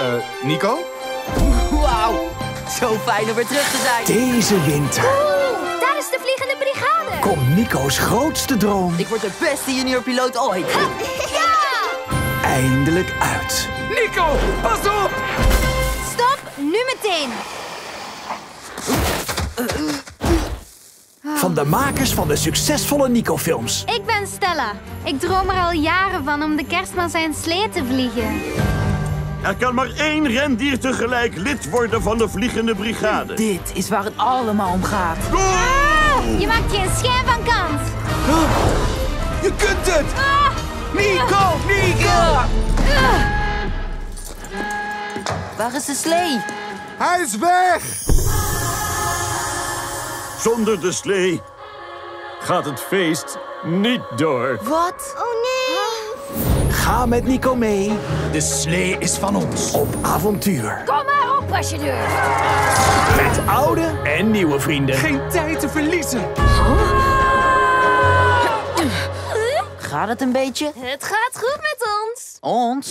Eh, Nico? Wauw, zo fijn om weer terug te zijn. Deze winter Oeh, daar is de vliegende brigade. komt Nico's grootste droom Ik word de beste juniorpiloot ooit. Ja! eindelijk uit. Nico, pas op! Stop, nu meteen. Van de makers van de succesvolle Nico-films. Ik ben Stella. Ik droom er al jaren van om de kerstman zijn slee te vliegen. Er kan maar één rendier tegelijk lid worden van de vliegende brigade. Dit is waar het allemaal om gaat. Ah, je maakt geen schijn van kans. Je kunt het! Ah, Nico! Nico! Waar is de slee? Hij is weg! Zonder de slee gaat het feest niet door. Wat? oh nee. Ga met Nico mee De slee is van ons. op avontuur. Kom maar op als je durft. Met oude en nieuwe vrienden. Geen tijd te verliezen. Gaat het een beetje? Het gaat goed met ons. Ons?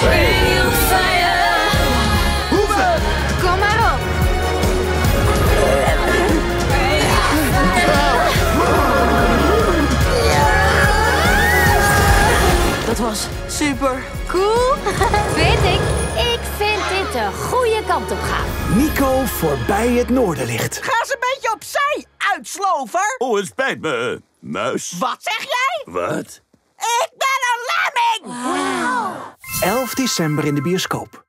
Was super. Cool. Weet ik. Ik vind dit de goede kant op gaan. Nico voorbij het noorderlicht. Ga eens een beetje opzij, uitslover. Oh, het spijt me, muis. Wat zeg jij? Wat? Ik ben een lemming! 11 december in de bioscoop.